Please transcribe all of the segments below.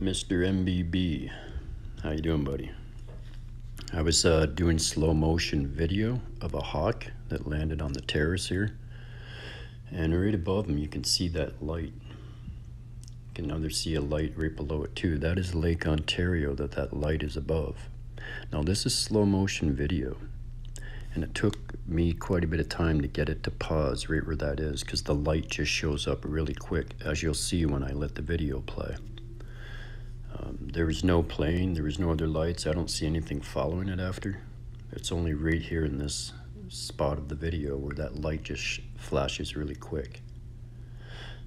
Mr. MBB. How you doing, buddy? I was uh, doing slow motion video of a hawk that landed on the terrace here. And right above him, you can see that light. You can either see a light right below it too. That is Lake Ontario that that light is above. Now this is slow motion video. And it took me quite a bit of time to get it to pause right where that is because the light just shows up really quick as you'll see when I let the video play. Um, there was no plane, there was no other lights. I don't see anything following it after. It's only right here in this spot of the video where that light just flashes really quick.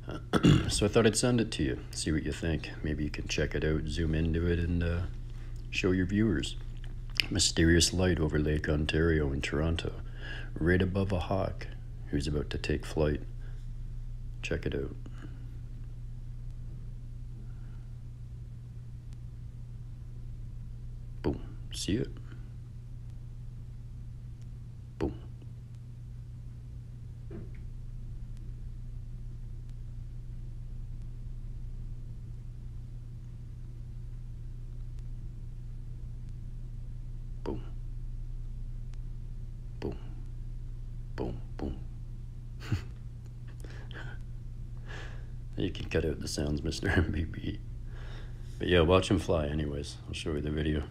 Uh, so I thought I'd send it to you, see what you think. Maybe you can check it out, zoom into it, and uh, show your viewers. Mysterious light over Lake Ontario in Toronto, right above a hawk who's about to take flight. Check it out. See it? Boom. Boom. Boom. Boom. Boom. you can cut out the sounds, Mr. MBB. But yeah, watch him fly anyways. I'll show you the video.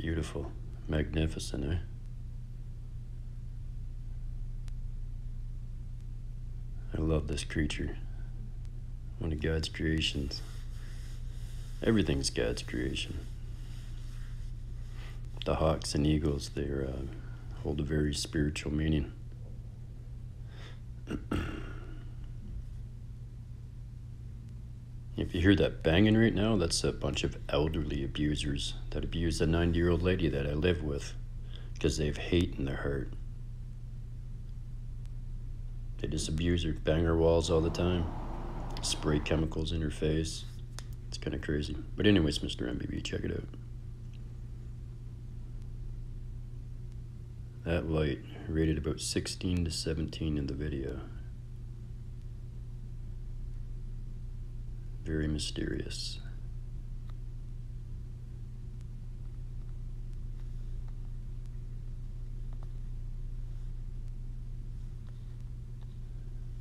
Beautiful. Magnificent, eh? I love this creature. One of God's creations. Everything's God's creation. The hawks and eagles, they uh, hold a very spiritual meaning. If you hear that banging right now, that's a bunch of elderly abusers that abuse the 90 year old lady that I live with because they have hate in their heart. They just abuse her, bang her walls all the time, spray chemicals in her face. It's kind of crazy. But, anyways, Mr. MBB, check it out. That light rated about 16 to 17 in the video. Very mysterious.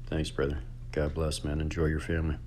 Thanks, brother. God bless, man. Enjoy your family.